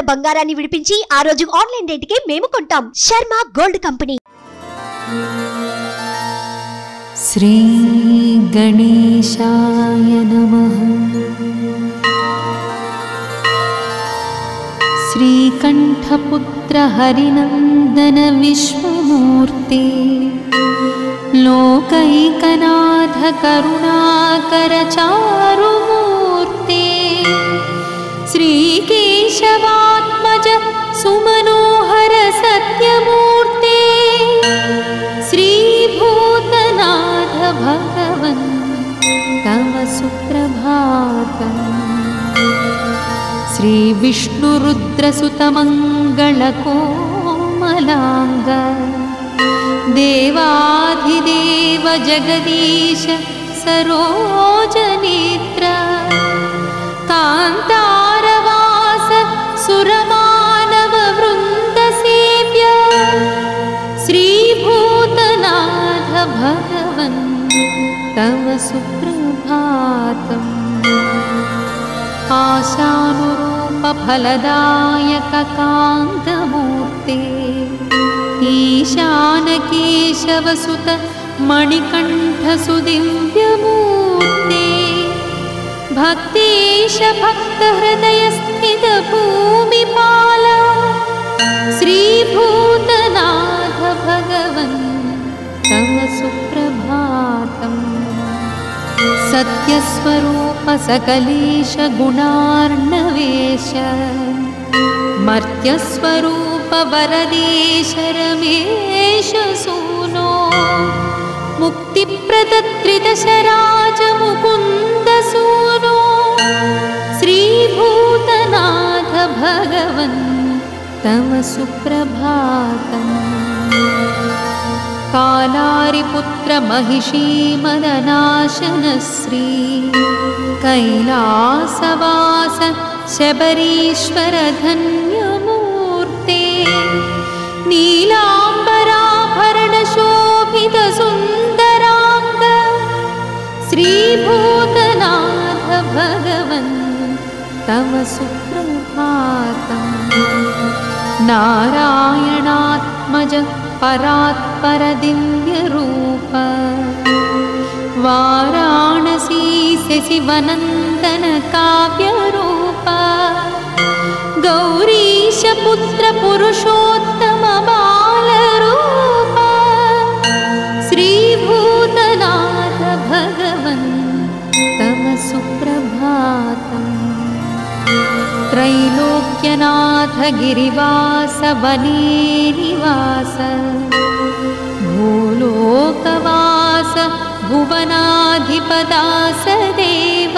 ఉన్న బంగారాన్ని విడిపించి ఆ రోజు ఆన్లైన్ రేటుకే మేము కొంటాం శర్మ గోల్డ్ కంపెనీ श्रीगणेशाय नमः श्रीकण्ठपुत्रहरिनन्दन विश्वमूर्ते लोकैकनाथ करुणाकर चारुमूर्ते श्रीकेशवात्मज सुमनोहर सत्यमूर्ते। श्रीभूतनाथ भगवन् तव सुप्रभातम्। श्रीविष्णुरुद्रसुतमङ्गलकोमलाङ्ग। देवाधिदेव जगदीश सरोजनेत्र। कान्तारवास भगवन् तव सुप्रभातम्। आशानुरूपफलदायककान्तमूर्ते ईशानकेशवसुत मणिकण्ठसुदिव्यमूर्ते भक्तेश भक्तहृदयस्थितभूमिपाल श्रीभूतनाथ भगवन् सत्यस्वरूप सकलेश गुणार्णवेश मर्त्यस्वरूप वरदेश रमेश सूनो मुक्तिप्रदत्रिदशराज मुकुन्द सूनो श्रीभूतनाथ भगवन् तव सुप्रभातम् कालारिपुत्र महिषी मदनाशनश्री कैलासवास शबरीश्वर धन्यमूर्ते नीलाम्बराभरणशोभित सुन्दराङ्ग श्रीभूतनाथ भगवन् तव सुप्रभातम् नारायणात्मज परात्परदिव्यरूप वाराणसी शशिवनन्दन काव्यरूप गौरीशपुत्रपुरुषोत्तम बालरूप श्रीभूतनाथ भगवन् तव सुप्रभातम् त्रैलोक्यनाथ गिरिवास वने निवास भूलोकवास भुवनाधिपदास देव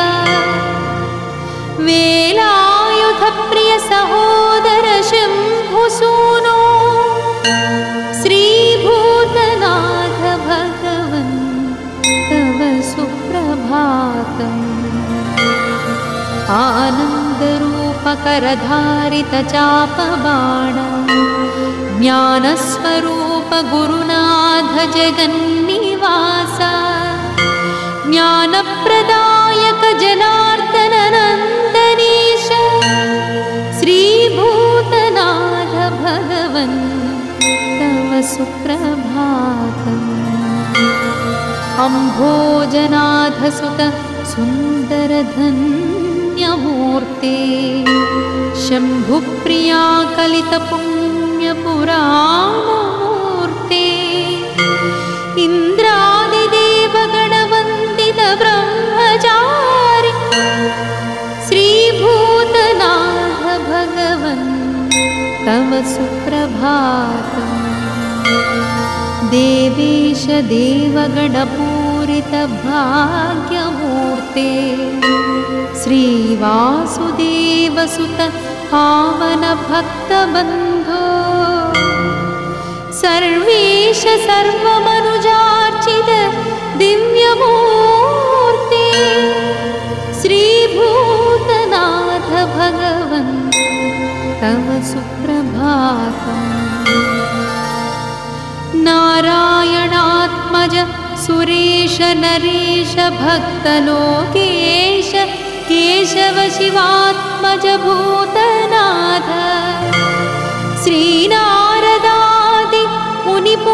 वेलायुधप्रिय सहोदर शम्भुसूनो श्रीभूतनाथ भगवन् तव सुप्रभातम् आनन्दरूपकरधारितचापबाण ज्ञानस्वरूप गुरुनाथ जगन्निवास ज्ञानप्रदायक जनार्दननन्दनीश श्रीभूतनाथ भगवन् तव सुप्रभातम्। अम्भोजनाथसुत सुन्दरधन्यमूर्ते शम्भुप्रिया कलितपुण्यपुराणमूर्ते इन्द्रादिदेवगणवन्दित ब्रह्मचारि श्रीभूतनाथ भगवन् तव सुप्रभातम् देवेश देवगणपूरितभाग्यमूर्ते। श्रीवासुदेवसुत पावनभक्तबन्धो। सर्वेश श्रीभूतनाथ भगवन् तव सुप्रभातम्। नारायणात्मज सुरेश नरेश भक्तलोकेश केशव शिवात्मज भूतनाथ। श्रीनारदादि पुनिपु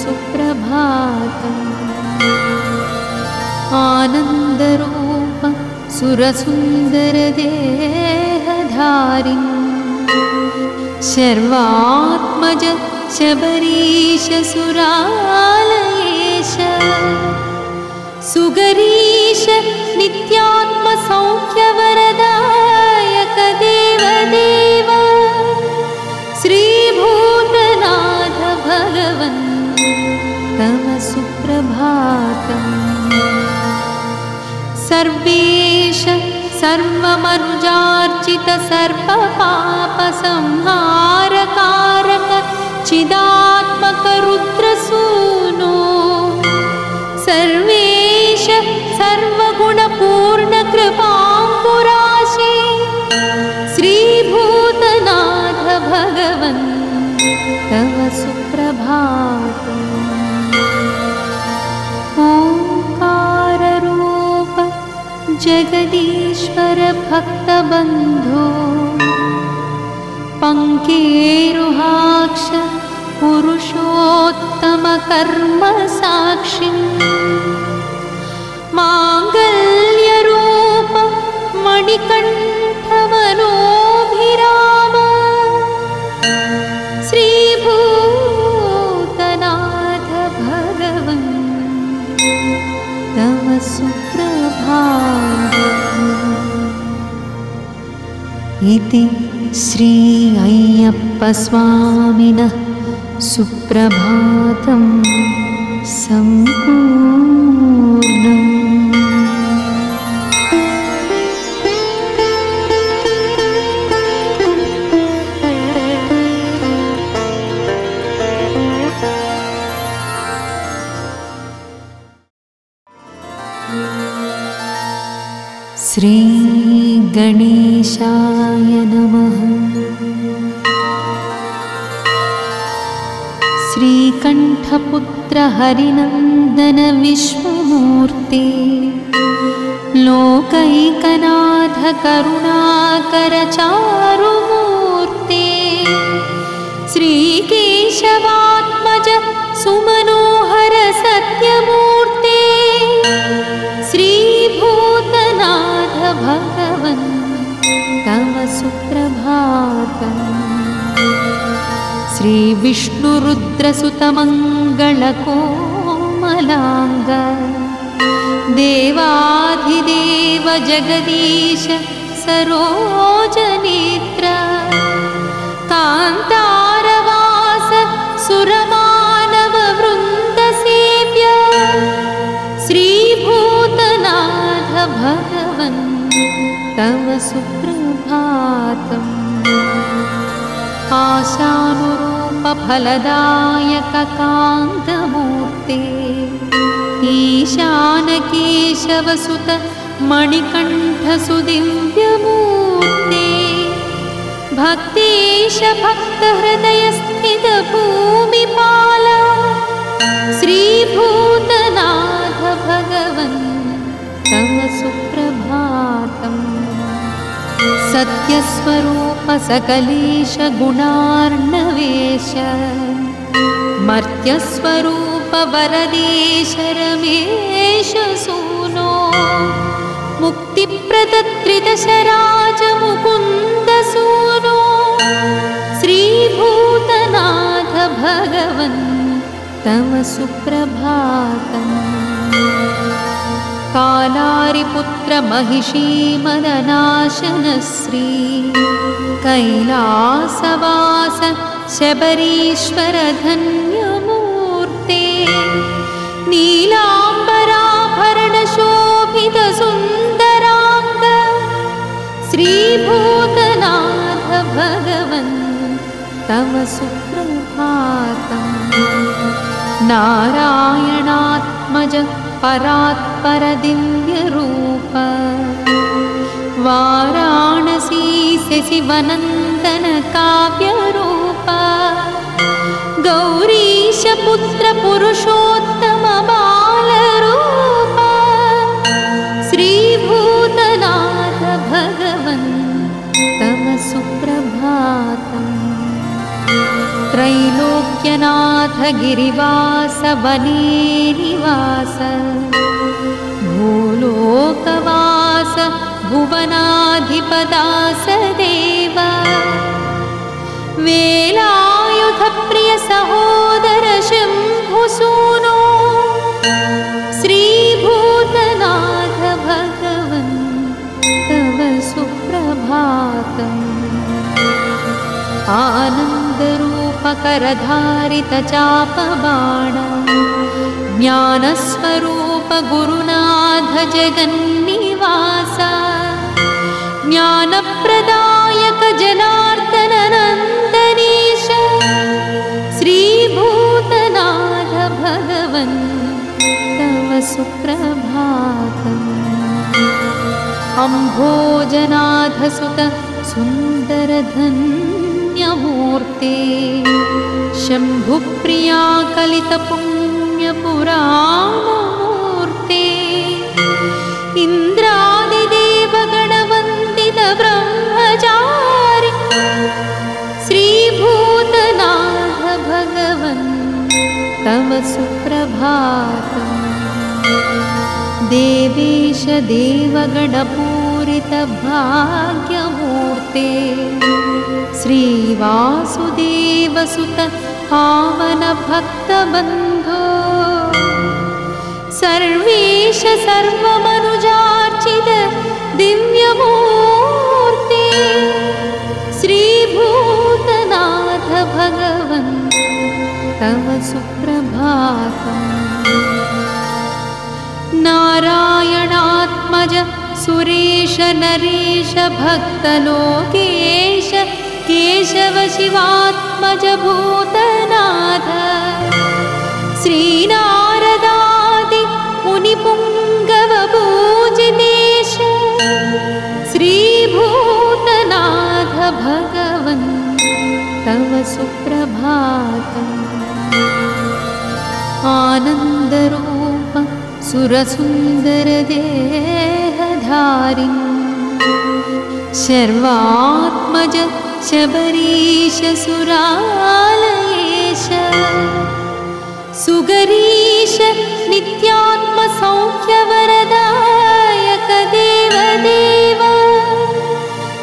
सुप्रभातम् आनन्दरूप सुरसुन्दरदेहधारिन् शर्वात्मज शबरीश सुरालयेश सुगरीश नित्यात्मसौख्यवरदायक देवदेव श्रीभूतनाथ भगवन् तव सुप्रभातम् सर्वेश सर्वमनुजार्जित सर्वपापसंहारकारक चिदात्मक रुद्रसूनो सर्वेश सर्वगुणपूर्णकृपाम्बुराशे श्रीभूतनाथ भगवन् तव सुप्रभातम् ओङ्काररूप जगदीश्वर भक्तबन्धो पङ्केरुहाक्ष पुरुषोत्तमकर्मसाक्षि माङ्गल्यरूप मणिकण्ठमनोभिराम इति श्री अय्यप्पस्वामिनः सुप्रभातं सम्पूर्णम् श्रीगणेशाय नमः। श्रीकण्ठपुत्र हरिनन्दन विश्वमूर्ते लोकैकनाथ करुणाकर चारुमूर्ते श्रीकेशवात्मज सुमनोहर सत्यमूर्ते सुप्रभातम्। श्रीविष्णुरुद्रसुतमङ्गलकोमलाङ्ग देवाधिदेव जगदीश सरोजनेत्र। कान्तारवास सुरमानववृन्दसेव्य श्रीभूतनाथ भगवन्। तव आशानुरूपफलदायककान्तमूर्ते ईशानकेशवसुत मणिकण्ठसुदिव्यमूर्ते भक्तेश भक्तहृदयस्थितभूमिपाल श्रीभूतनाथ भगवन् तव सत्यस्वरूप सकलेश गुणार्णवेश मर्त्यस्वरूप वरदेश रमेश सूनो मुक्तिप्रदत्रिदशराज मुकुन्द सूनो श्रीभूतनाथ भगवन् तव सुप्रभातम् कालारिपुत्र महिषी मदनाशनश्री कैलासवास शबरीश्वर धन्यमूर्ते नीलाम्बराभरणशोभित सुन्दराङ्ग श्रीभूतनाथ भगवन् तव सुप्रभातम् नारायणात्मज परात्परदिव्यरूप वाराणसी शशिवनन्दन काव्यरूप गौरीशपुत्रपुरुषोत्तम बालरूप श्रीभूतनाथ भगवन् तव सुप्रभातम् त्रैलोक्य त्रैलोक्यनाथ गिरिवास वने निवास भूलोकवास भुवनाधिपदास देव वेलायुधप्रिय सहोदर शम्भुसूनो श्रीभूतनाथ भगवन् तव सुप्रभातम्। आनन्दरूपकरधारितचापबाण ज्ञानस्वरूप गुरुनाथ जगन्निवास श्रीभूतनाथ भगवन् तव सुप्रभातम् अम्भोजनाथसुत सुन्दरधन्यमूर्ते शम्भुप्रिया कलितपुण्यपुराणमूर्ते इन्द्रादिदेवगणवन्दितब्रह्मचारि श्रीभूतनाथ भगवन् तव सुप्रभातम् देवेश देवगणपूरितभाग्यमूर्ते श्रीवासुदेवसुत पावनभक्तबन्धो सर्वेश सर्वमनुजार्चित दिव्यमूर्ते। श्रीभूतनाथ भगवन् तव सुप्रभातम्। नारायणात्मज सुरेश नरेश भक्तलोकेश केशव शिवात्मज भूतनाथ। श्रीनारदादि मुनिपुङ्गवपूजितेश। श्रीभूतनाथ भगवन् तव सुप्रभातम् आनन्दरूप सुरसुन्दरदेहधारिन् शर्वात्मज शबरीश सुरालयेश सुगरीश नित्यात्मसौख्यवरदायक देवदेव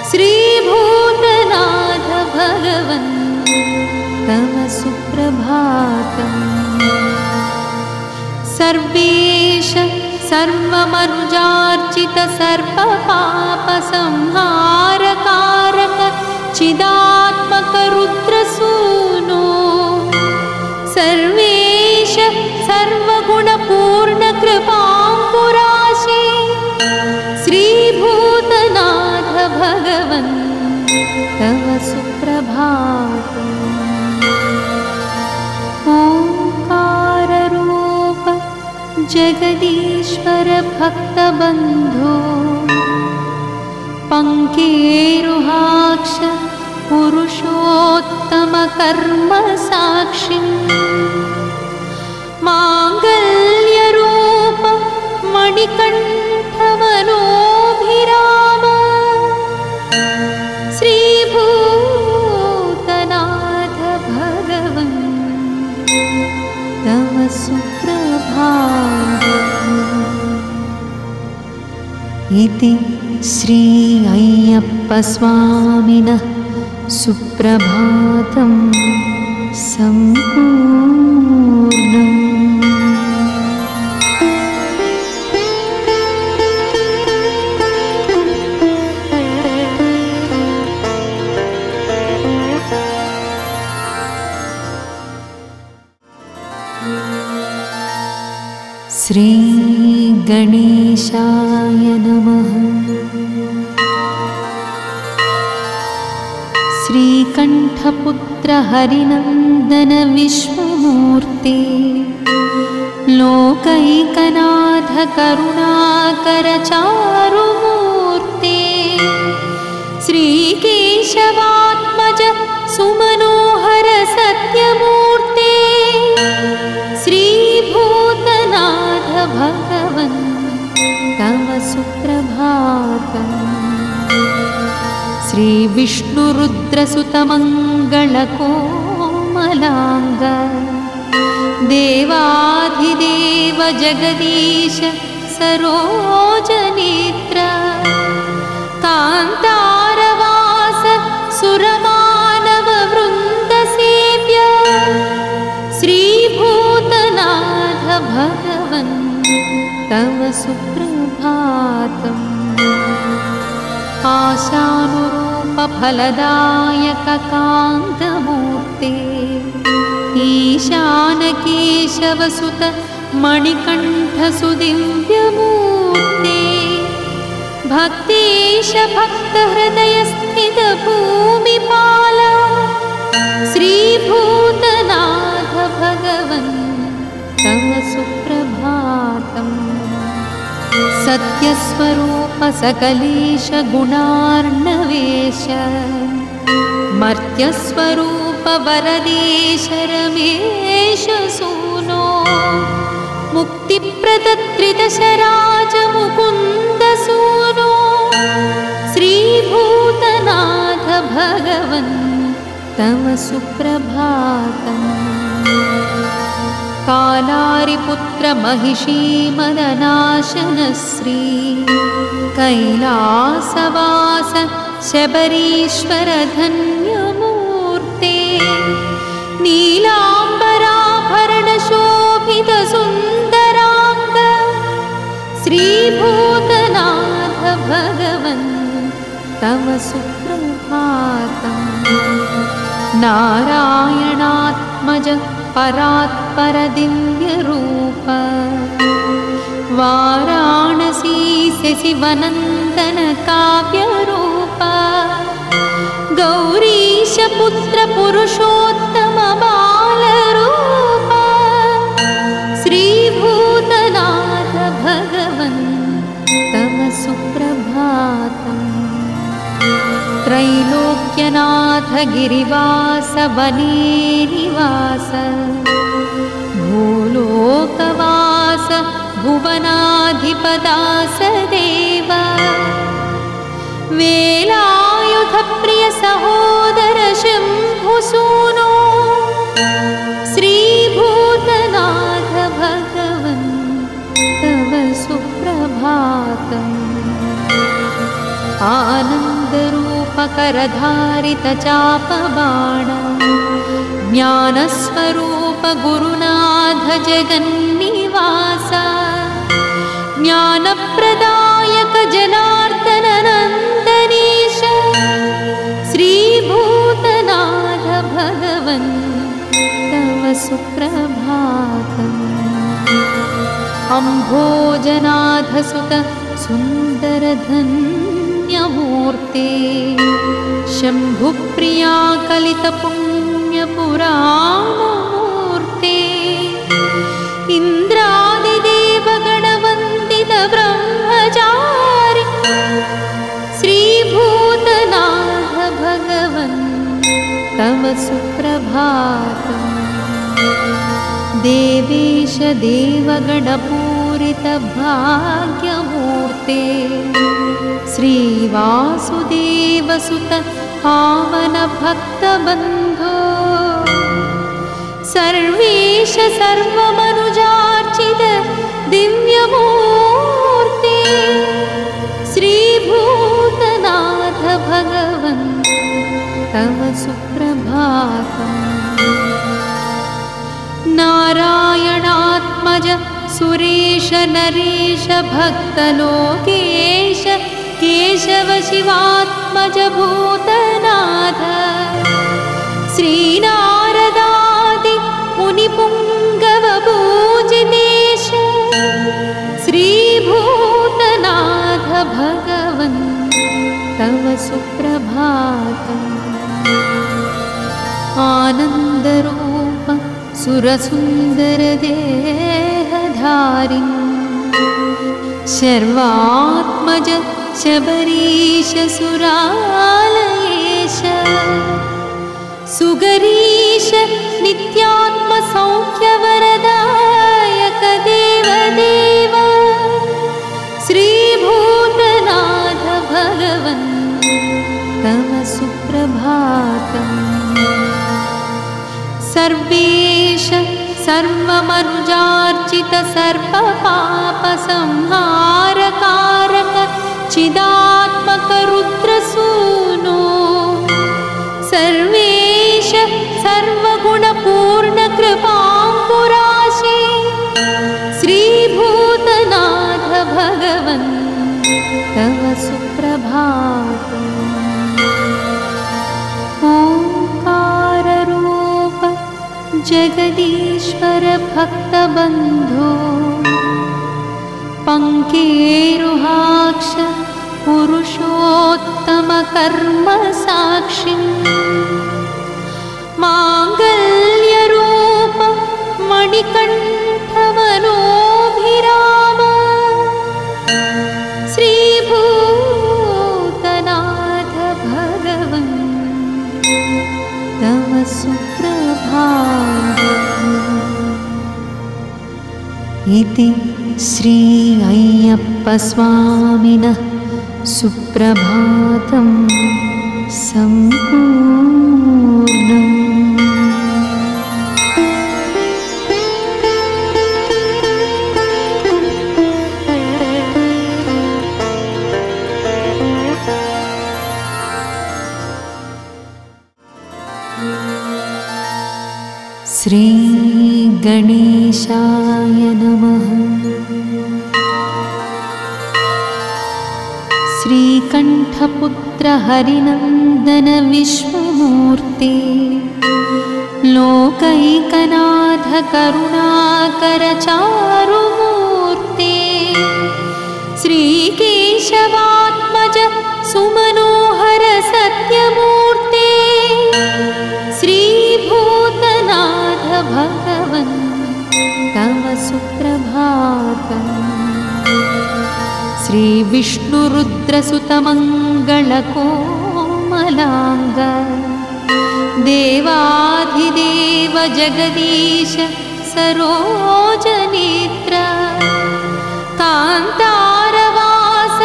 श्रीभूतनाथ भगवन् तव सुप्रभातम्। सर्वेश सर्वमनुजार्चित सर्वपापसंहारकारक चिदात्मक रुद्रसूनो। सर्वेश सर्वगुणपूर्णकृपाङ्कुराशे श्रीभूतनाथ भगवन् तव सुप्रभातम्। ओङ्काररूप जगदीश्वर भक्तबन्धो पङ्केरुहाक्ष पुरुषोत्तमकर्मसाक्षी माङ्गल्यरूप मणिकण्ठमनोभिराम श्रीभूतनाथ सुप्रभातम्। इति श्री अय्यप्पस्वामिनः सुप्रभातं सम्पूर्णम् श्रीगणेशाय नमः। श्रीकण्ठपुत्र हरिनन्दन विश्वमूर्ते लोकैकनाथ करुणाकर चारुमूर्ते श्रीकेशवात्मज सुमनोहर सत्यमूर्ते भगवन् तव सुप्रभातम्। श्रीविष्णुरुद्रसुतमङ्गलकोमलरूप कोमलाङ्ग देवाधिदेव जगदीश सरोजनेत्र तव सुप्रभातम् आशानुरूपफलदायककान्तमूर्ते। ईशानकेशवसुत मणिकण्ठसुदिव्यमूर्ते। भक्तेश भक्तहृदयस्थितभूमिपाल श्रीभूतनाथ भगवन् सत्यस्वरूप सकलेश गुणार्णवेश मर्त्यस्वरूप वरदेश रमेश सूनो मुक्तिप्रदत्रिदशराज मुकुन्द सूनो श्रीभूतनाथ भगवन् तव सुप्रभातम् कालारिपुत्र महिषी मदनाशनश्री कैलासवास शबरीश्वर धन्यमूर्ते नीलाम्बराभरणशोभित सुन्दराङ्ग श्रीभूतनाथ भगवन् तव सुप्रभातम्। नारायणात्मज परात्परदिव्यरूप वाराणसी शशिवनन्दन काव्यरूप गौरीशपुत्रपुरुषोत्तम बालरूप श्रीभूतनाथ भगवन् तव सुप्रभातम् त्रैलोक्यनाथ गिरिवास वने निवास भूलोकवास भुवनाधिपदास वेलायुधप्रिय सहोदर शम्भुसूनो श्रीभूतनाथ भगवन् तव सुप्रभातम्। आनन्दरूपकरधारितचापबाण ज्ञानस्वरूप गुरुनाथ जगन्निवास ज्ञानप्रदायक जनार्दननन्दनीश श्रीभूतनाथ भगवन् तव सुप्रभातम् अम्भोजनाथसुत सुन्दरधन्यमूर्ते शम्भुप्रिया कलितपुण्यपुराणमूर्ते इन्द्रादिदेवगणवन्दितब्रह्मचारि श्रीभूतनाथ सुप्रभातम् देवेश देवगणपूरितभाग्यमूर्ते श्रीवासुदेवसुत पावनभक्तबन्धो सर्वेश सर्वमनुजार्चित दिव्यमूर्ते श्रीभूतनाथ भगवन् तव सुप्रभातम्। नारायणात्मज सुरेश नरेश भक्तलोकेश केशव शिवात्मज भूतनाथ। श्रीनारदादि भगवन् तव सुप्रभातम्। आनन्दरूप सुरसुन्दरदेहधारिन् शर्वात्मज शबरीश सुरालयेश सुगरीश नित्यात्मसौख्यवरदायक देवदेव श्रीभूतनाथ भगवन् तव सुप्रभातम्। सर्वेश सर्वमनुजार्चित सर्वपापसंहारकारक चिदात्मक रुद्रसूनो सर्वेश सर्वगुणपूर्णकृपाम्बुराशे श्रीभूतनाथ भगवन् तव सुप्रभातम् ओङ्काररूप जगदीश्वर भक्तबन्धो पङ्केरुहाक्ष पुरुषोत्तमकर्मसाक्षिम्। माङ्गल्यरूप मणिकण्ठमनोभिराम सुप्रभातम्। इति श्री अय्यप्पस्वामिनः सुप्रभातं सम्पूर्णम् श्रीगणेशाय नमः। श्रीकण्ठपुत्र हरिनन्दन विश्वमूर्ते लोकैकनाथ करुणाकर चारुमूर्ते श्रीकेशवात्मज सुमनोहर सत्यमूर्ते भगवन् तव सुप्रभातम्। श्रीविष्णुरुद्रसुतमङ्गलकोमलाङ्ग देवाधिदेव जगदीश सरोजनेत्र कान्तारवास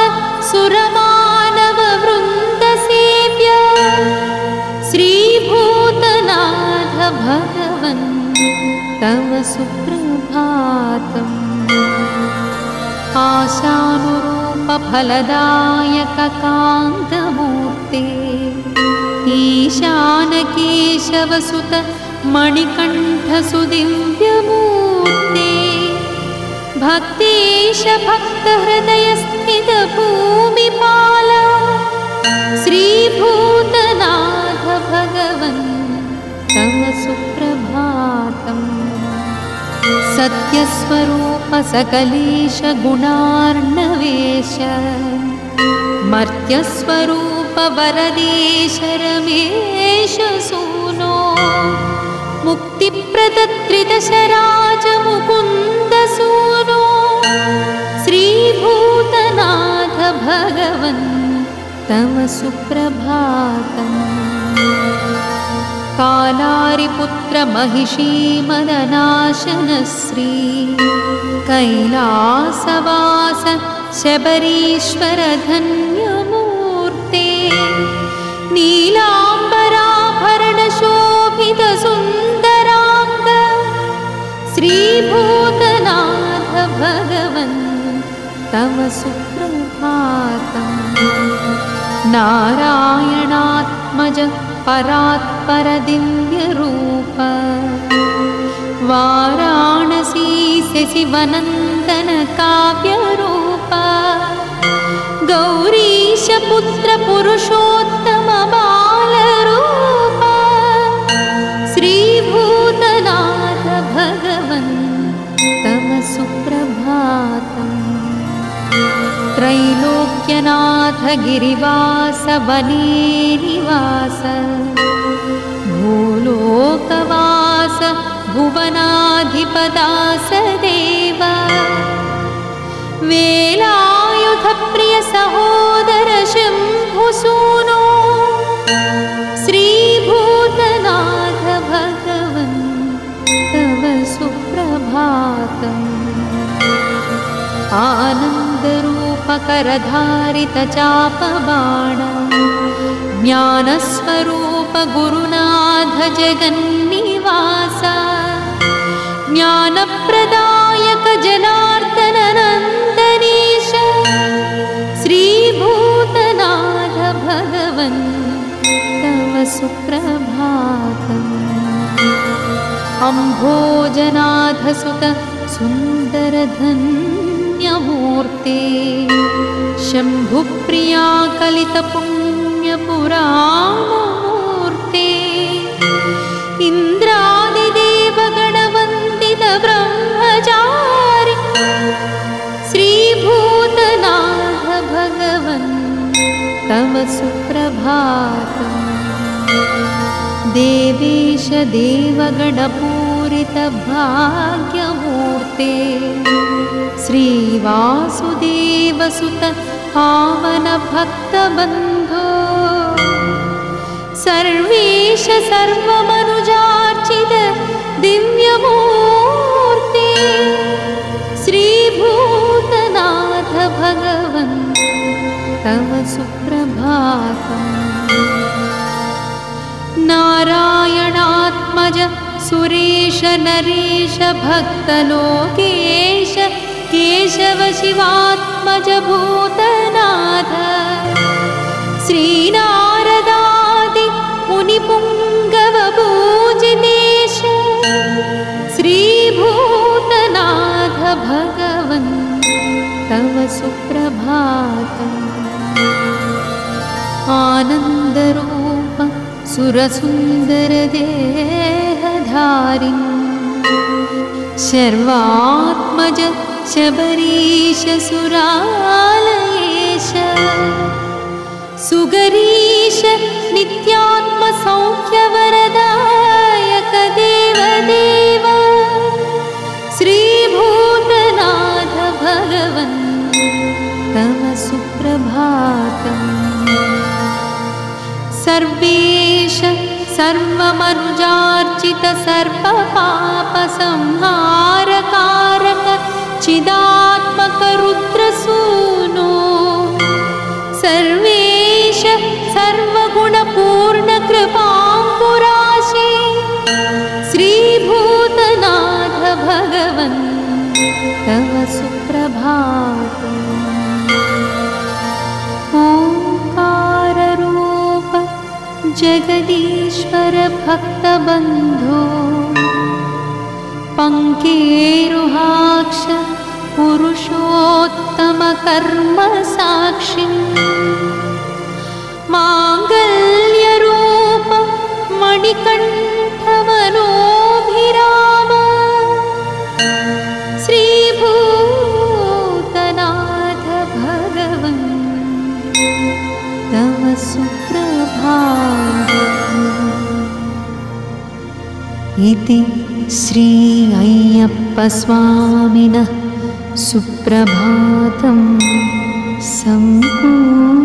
सुरमानववृन्दसेव्य श्रीभूतनाथ भगवन् तव सुप्रभातम्। आशानुरूपफलदायककान्तमूर्ते ईशानकेशवसुत मणिकण्ठसुदिव्यमूर्ते भक्तेश भक्तहृदयस्थितभूमिपाल श्रीभूतनाथ भगवन् तव सुप्रभातम् सत्यस्वरूप सकलेश गुणार्णवेश मर्त्यस्वरूप वरदेश रमेश सूनो। मुक्तिप्रदत्रिदशराज मुकुन्द सूनो श्रीभूतनाथ भगवन् तव सुप्रभातम् कालारिपुत्र महिषीमदनाशनश्री कैलासवास शबरीश्वर धन्यमूर्ते नीलाम्बराभरणशोभितसुन्दराङ्ग श्रीभूतनाथ भगवन् तव सुप्रभातम्। नारायणात्मज परात्परदिव्यरूप वाराणसी शशिवनन्दन काव्यरूप गौरीशपुत्रपुरुषोत्तम बालरूप श्रीभूतनाथ भगवन् तव सुप्रभातम् त्रैलोक्यनाथ गिरिवास वने निवास भूलोकवास भुवनाधिपदास देव वेलायुधप्रिय सहोदर शम्भुसूनो श्रीभूतनाथ भगवन् तव सुप्रभातम्। आनन्दरूपकरधारितचापबाण ज्ञानस्वरूप गुरुनाथ जगन्निवास निवास ज्ञानप्रदायक जनार्दननन्दनीश श्रीभूतनाथ भगवन् तव सुप्रभातम् अम्भोजनाथसुत सुन्दरधन्यमूर्ते शम्भुप्रिया कलितपुण्यपुराणमूर्ते इन्द्रादिदेवगणवन्दितब्रह्मचारि श्रीभूतनाथ भगवन् तव सुप्रभातम् देवेश देवगणपूरितभाग्यमूर्ते श्रीवासुदेवसुत पावनभक्तबन्धो सर्वेश सर्वमनुजार्चित दिव्यमूर्ते। श्रीभूतनाथ भगवन् तव सुप्रभातम्। नारायणात्मज सुरेश नरेश भक्तलोकेश केशव शिवात्मज भूतनाथ। श्रीनारदादि मुनिपुङ्गवपूजितेश श्रीभूतनाथ भगवन् तव सुप्रभातम् आनन्दरूप सुरसुन्दरदेहधारिन् शर्वात्मज शबरीश सुरालयेश सुगरीश नित्यात्मसौख्यवरदायक देवदेव श्रीभूतनाथ भगवन् तव सुप्रभातम्। सर्वेश सर्वमनुजार्चित सर्वपापसंहारकारक चिदात्मक रुद्रसूनो तव सुप्रभातम्। ओङ्काररूप जगदीश्वर भक्तबन्धो पङ्केरुहाक्ष पुरुषोत्तमकर्मसाक्षी माङ्गल्यरूप मणिकण्ठमनोभिराम तव सुप्रभातम्। इति श्री अय्यप्पस्वामिनः सुप्रभातं सम्पूर्णम्